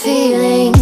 feeling.